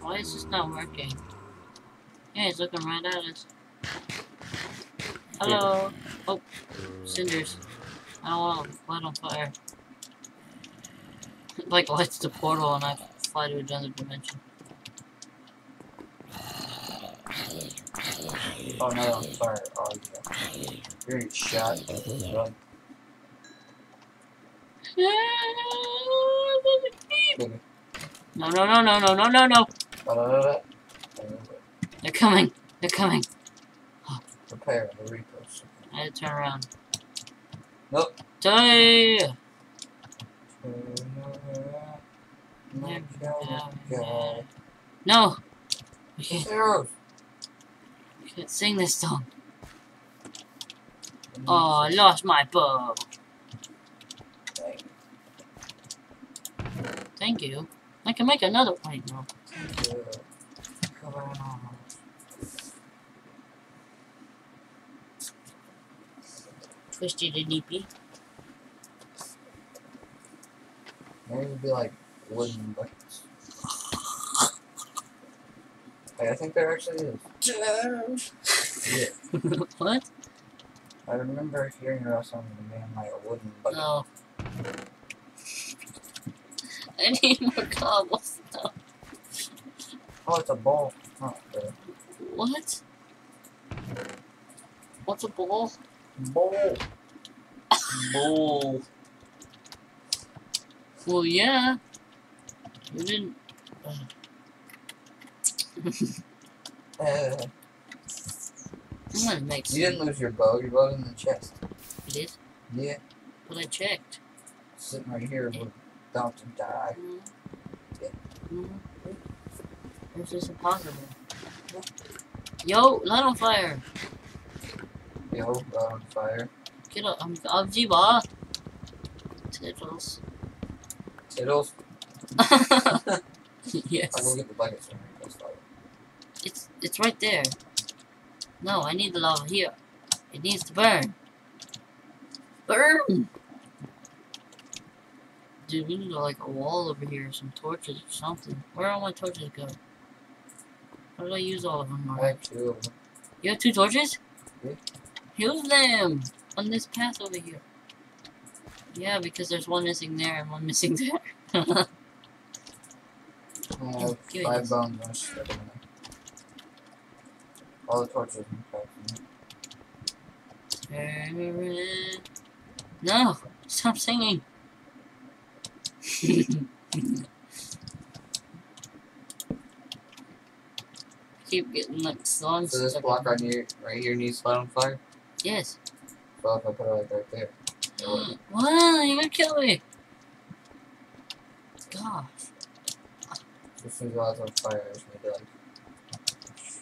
why is this not working? Yeah, he's looking right at us. Hello. Oh, cinders. Oh, I don't want to light on fire. It, like lights the portal and I fly to another dimension. Oh no, I'm sorry. Oh yeah. You're shot. Run. No, no, no, no, no, no, no, no. They're coming. They're coming. Prepare the repos. I had to turn around. Nope. Die! Go. No! We can't, we can't sing this song. Oh, I lost my bow. Thank you. I can make another one now. Twisted and neepy. Maybe it'd be like wooden buckets. Hey, I think there actually is. Yeah. what? I remember hearing about something being like a wooden bucket. No. I need more cobblestone. Oh, it's a ball. Oh, What? What's a ball? Bowl. bowl. Well, yeah. You didn't. Uh, I'm gonna make you didn't lose your bow. Your bow's in the chest. It is? Yeah, But I checked. sitting right here, we're about to die. Mm. This is impossible. Yo, light on fire. Yo, bow on fire. Get up. I'm Abji ba. Tittles. Tittles. I'll go yes. get the buckets from here. It's it's right there. No, I need the lava here. It needs to burn. Burn! Dude, we need like a wall over here, some torches or something. Where all my torches go? How did I use all of them I have two of them. You have two torches? Use them on this path over here. Yeah, because there's one missing there and one missing there. I have five this. bones and a stick in there. All the torches. No, stop singing. Keep getting like songs. So this block right here, right here needs to light on fire. Yes. So if I put it like right there. Wow, you're gonna kill me. Gosh. as as it lights on fire, need to like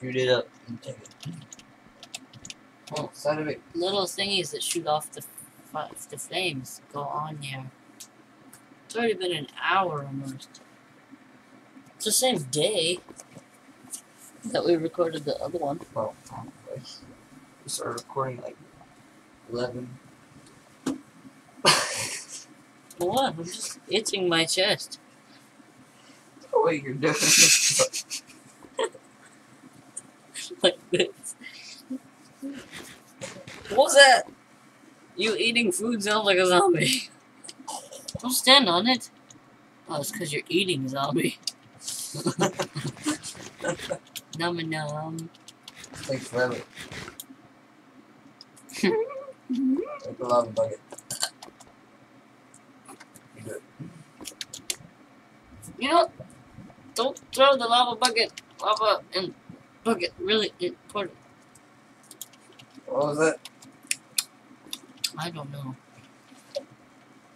shoot it up and take it. Oh, side of it. Little thingies that shoot off the the flames go on here. It's already been an hour almost. It's the same day that we recorded the other one. Well, like, we started recording like eleven. What? I'm just itching my chest. the way you're doing like this. What's that? You eating food sounds like a zombie. Don't stand on it. Oh, it's because you're eating zombie. Num num. Takes forever. Like the lava bucket. It. You know, don't throw the lava bucket, lava and bucket. Really important. What was that? I don't know.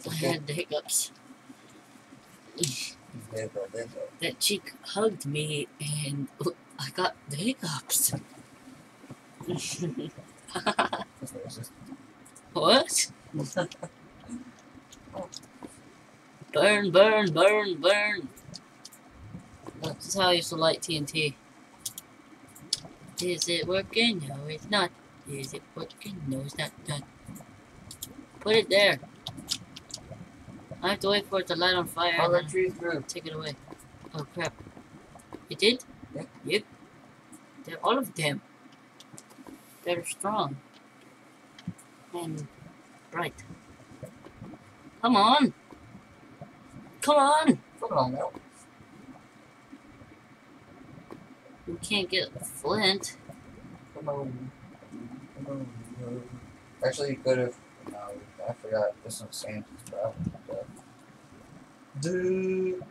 I had the hiccups. That, did that. That chick hugged me and I got the hiccups. What? Burn, burn, burn, burn. That's how I used to light TNT. Is it working? No, it's not. Is it working? No, it's not. Not. Put it there. I have to wait for it to light on fire. How and through? take it away. Oh crap. It did? Yeah. Yep. They're all of them. They're strong. And bright. Come on. Come on. Come on now. We can't get Flint. Come on. Come on. Actually, you could have. No, I forgot. This one's Santa's problem. But... Do.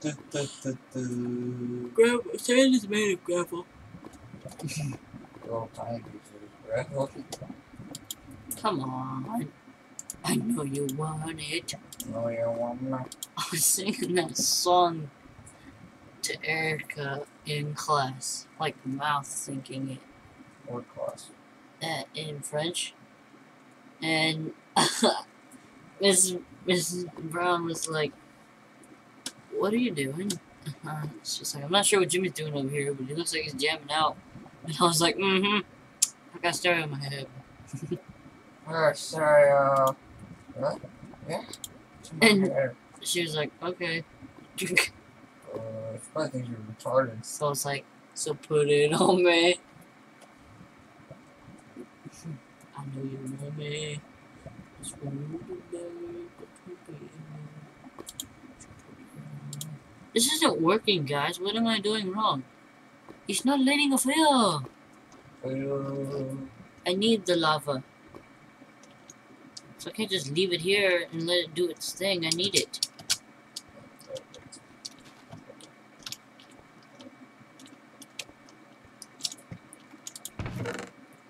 Do, do, do, do. Gravel. Sand is made of gravel. Little tiny. Come on. I know you want it. No, you want me. I was singing that song to Erica in class, like mouth syncing it What class? uh, in French, and Miss Miss Brown was like, "What are you doing?" Uh, like I'm not sure what Jimmy's doing over here, but he looks like he's jamming out. And I was like, "Mm-hmm." I got stereo in my head. Oh, sorry, uh. What? Yeah? It's in my And- hair. She was like, "Okay." Uh, probably thinks you're retarded. So I was like, so put it on me. I know you know me. It's when you do that, but you be in me. This isn't working, guys. What am I doing wrong? It's not letting a fire. I need the lava. So I can't just leave it here and let it do its thing. I need it.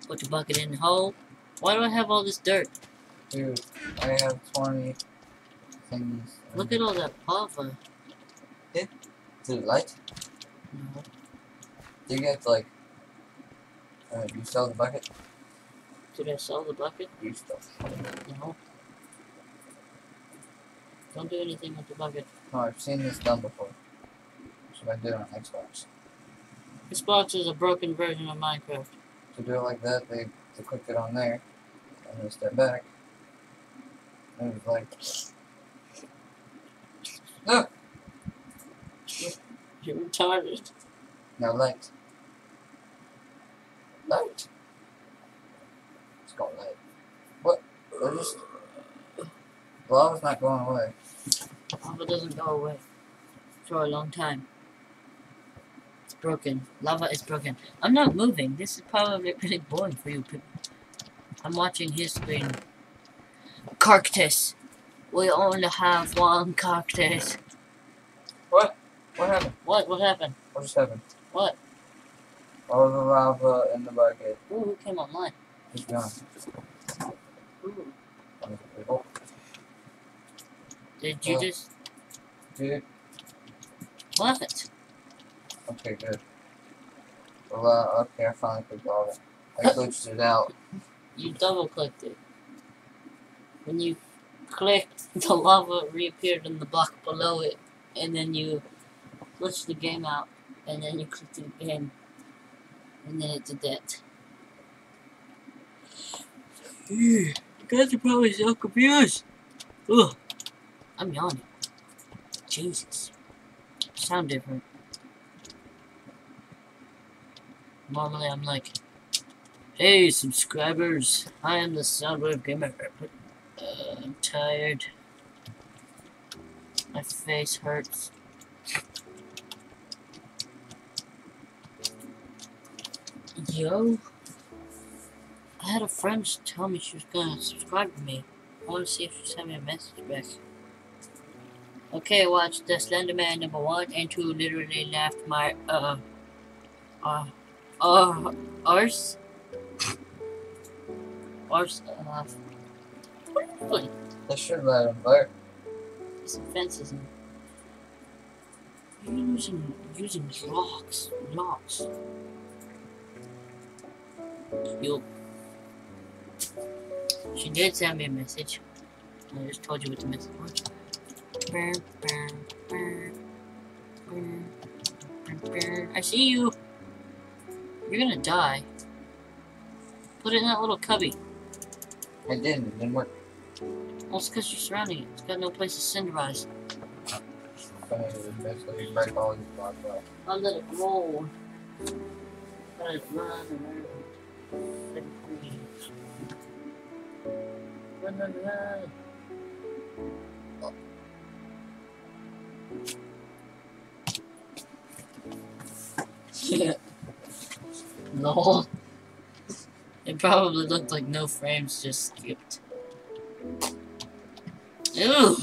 Put the bucket in the hole. Why do I have all this dirt? Dude, I have 20 things. Look at all that lava. Did it light? No. Do you get like. Uh, you sell the bucket? Did I sell the bucket? You still. No. Don't do anything with the bucket. No, I've seen this done before. So I did on Xbox. Xbox is a broken version of Minecraft. To do it like that, they, they click it on there, and they step back. And it's like. Look! You're retarded. Now light. Light! It's light. What? I just. Lava's not going away. Lava doesn't go away for a long time. It's broken. Lava is broken. I'm not moving. This is probably really boring for you people. I'm watching his screen. Carctus. We only have one cactus. What? What happened? What? What happened? What just happened? What? All the lava in the bucket Ooh, who came online? is gone. Ooh. Oh, Did you Uh. just dude. what? Okay, good. Well, uh, okay, I finally clicked all of it. I glitched it out. You double clicked it. When you clicked, the lava reappeared in the block below it, and then you glitched the game out, and then you clicked it again, and then it did that. You guys are probably so confused. Ugh. I'm yawning. Jesus. Sound different. Normally I'm like, Hey subscribers, I am the Soundwave Gamer, but uh, I'm tired. My face hurts. Yo, I had a friend tell me she was gonna subscribe to me. I want to see if she sent me a message back. Okay, watch the Slender Man number one and two literally laughed my uh uh uh arse arse uh what are you doing? They should let him. There's some fences in You're using using rocks. Rocks. You She did send me a message. I just told you what the message was. I see you. You're gonna die. Put it in that little cubby. I didn't. It didn't work. Well, it's because you're surrounding it. It's got no place to cinderize. Funny, it was basically break all these blocks up. I'll let it roll. Let it run around. Let it breathe. Run, run, run. No. It probably looked like no frames just skipped. Ew!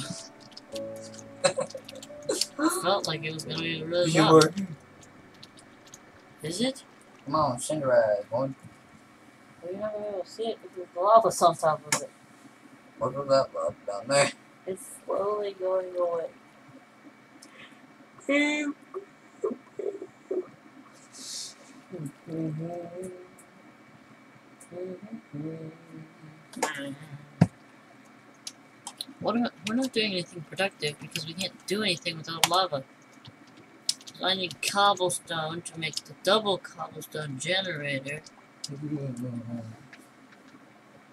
Felt like it was gonna be really You were. Is it? Come on, Cinderella. One. You're not gonna be able to see it because the lava's on top of it. What was that love down there? It's slowly going away. What I, we're not doing anything productive because we can't do anything without lava. So I need cobblestone to make the double cobblestone generator.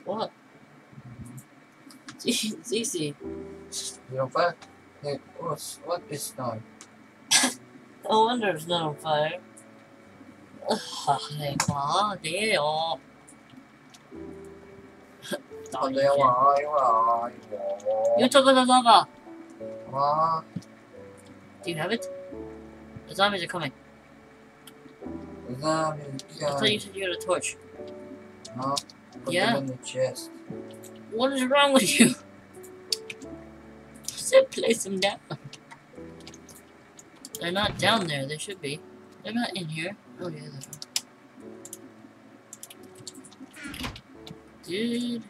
What? It's easy. You know what? Hey, what's what is stone? No wonder it's not on fire. Ugh, quá thế ồ. Oh, there are, you are, You took the lava. are. Do you have it? The zombies are coming. Is I thought you said you had a torch. No. Put Yeah. them in the chest. What is wrong with you? Said place them down. They're not down there. They should be. They're not in here. Oh yeah, they are. Dude.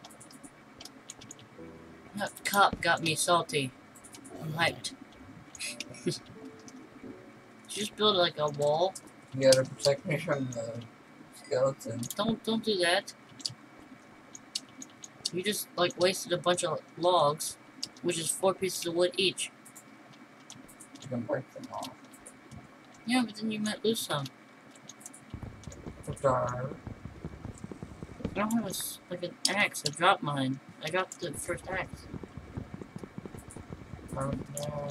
That cop got me salty. I'm hyped. Just build like a wall? You gotta protect me from the skeleton. Don't don't do that. You just like wasted a bunch of logs, which is four pieces of wood each. You can break them off. Yeah, but then you might lose some. I don't have a like an axe. I dropped mine. I dropped the first axe Oh, no.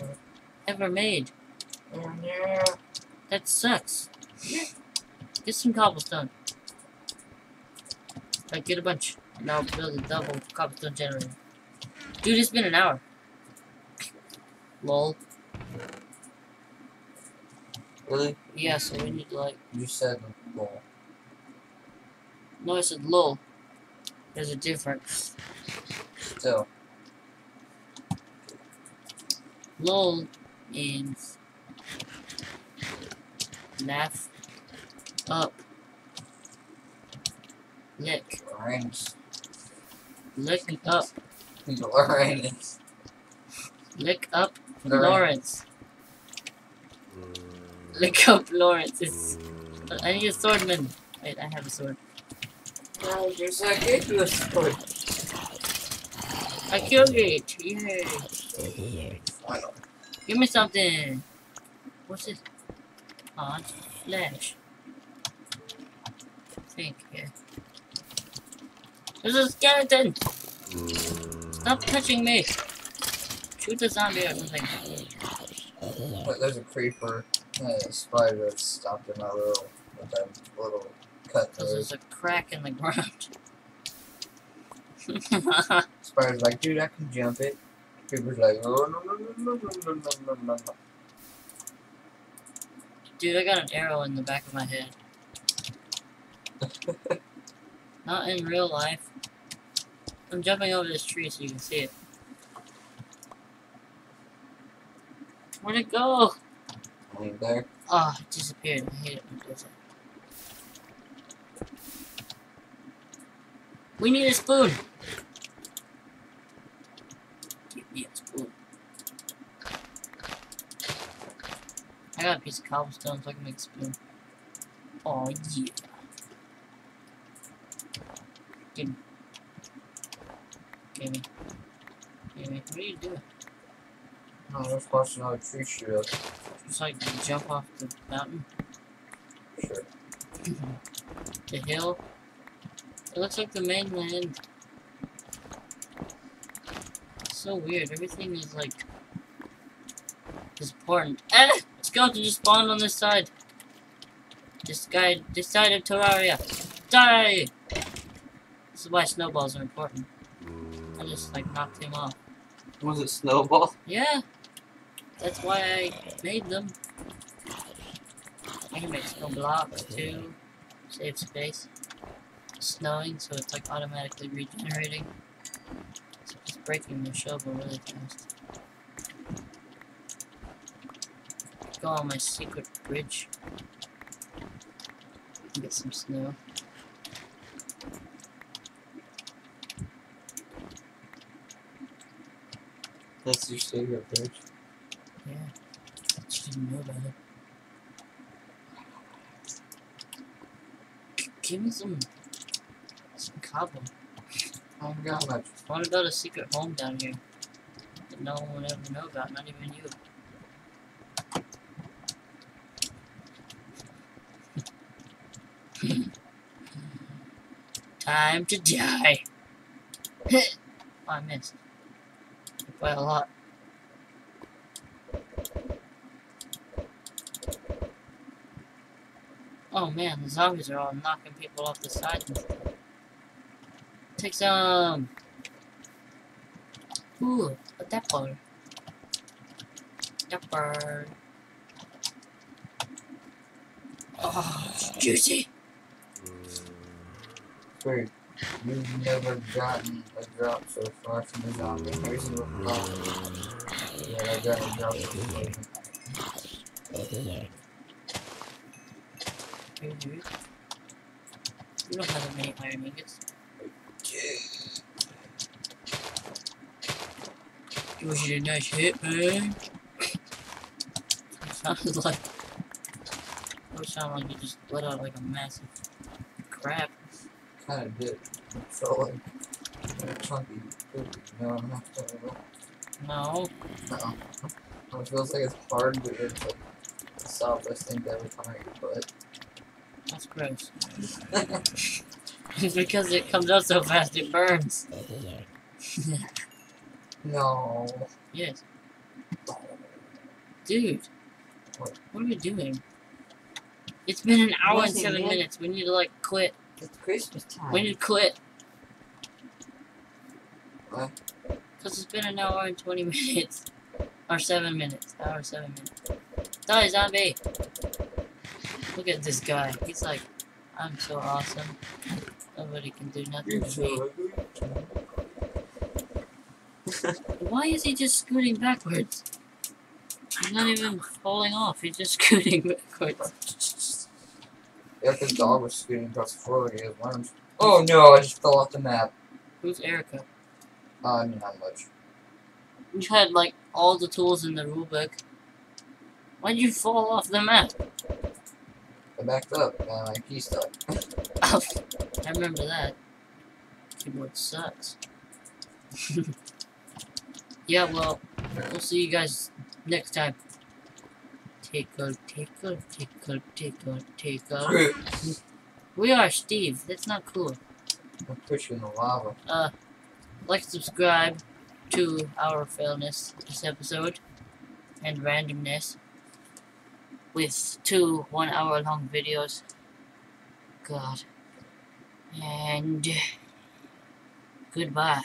ever made. Oh, yeah. That sucks. Get some cobblestone. Like get a bunch. And I'll build a double cobblestone generator. Dude, it's been an hour. Lol. Really? Yeah, so we need like You said well, no I said lol. There's a difference. still. Lol means laugh up. Lick. Lawrence. Lick up. Lawrence. Lick up Lawrence. Lawrence. Lick up Lawrence. It's, I need a swordman. Wait, I have a sword. Oh, yes, I gave you a sword. I killed it! Yay! Give me something! What's this? It's flesh. I think, yeah. There's a skeleton! Stop touching me! Shoot the zombie or something. But there's a creeper and a spider that's stopped in my little, little cut Because there's a crack in the ground. Spider's like, dude, I can jump it. Creeper's like, oh, no, no, no, no, no, no, no, no. Dude, I got an arrow in the back of my head. Not in real life. I'm jumping over this tree so you can see it. Where'd it go? Ain't there. Oh, it disappeared. I hate it when it does that. We need a spoon. Give me a spoon. I got a piece of cobblestone so I can make a spoon. Oh yeah. Give me. Give me. Give me. What are you doing? No, let's watch another tree shoot up. Just like jump off the mountain? Sure. the hill. It looks like the mainland. It's so weird. Everything is like is important. Skeleton just spawned on this side. This guy decided Terraria. Die! This is why snowballs are important. I just like knocked him off. Was it Snowball? Yeah. That's why I made them. I can make snow blocks too. Save space. It's snowing, so it's like automatically regenerating. So just breaking the shovel really fast. Go on my secret bridge. Get some snow. That's your secret bridge. Yeah. But you didn't know about it. Give me some some cobble. Oh my god. got much. I want to build a secret home down here that no one would ever know about, not even you. Time to die. oh, I missed. By a lot. Oh man, the zombies are all knocking people off the side and stuff. Take some. Ooh, a dapper. Dapper. Oh, it's juicy. Wait, you've never gotten a drop so far from the zombie. Here's a drop. Yeah, I got a drop so far. Here, dude. You don't have that many iron ingots. It was a nice hit, man. It sounded like. It would sound like you just let out like a massive crap. Kinda did. It felt like a chunky poop. No, I'm not talking about. No. No. It feels like it's hard, but it's like the softest thing to ever come out your butt. That's gross. it's because it comes out so fast it burns. No. yes. Dude. What? What are we doing? It's been an hour and seven minutes. We need to like quit. It's Christmas time. We need to quit. What? Because it's been an hour and 20 minutes. Or 7 minutes. Hour, 7 minutes. Die, zombie! Look at this guy. He's like, I'm so awesome. Nobody can do nothing You're to me. so ugly. Why is he just scooting backwards? He's not even falling off. He's just scooting backwards. His dog was scooting across the floor, he has worms. Oh no, I just fell off the map. Who's Erica? Uh, I mean, not much. You had like all the tools in the rulebook. Why'd you fall off the map? I backed up, and my key stuck. Oh, I remember that. Keyboard sucks. yeah, well, we'll see you guys next time. Tickle, tickle, tickle, tickle, tickle. We are Steve. That's not cool. I'll push you in the lava. Uh, like, subscribe to our failness this episode and randomness with two one hour long videos. God. And goodbye.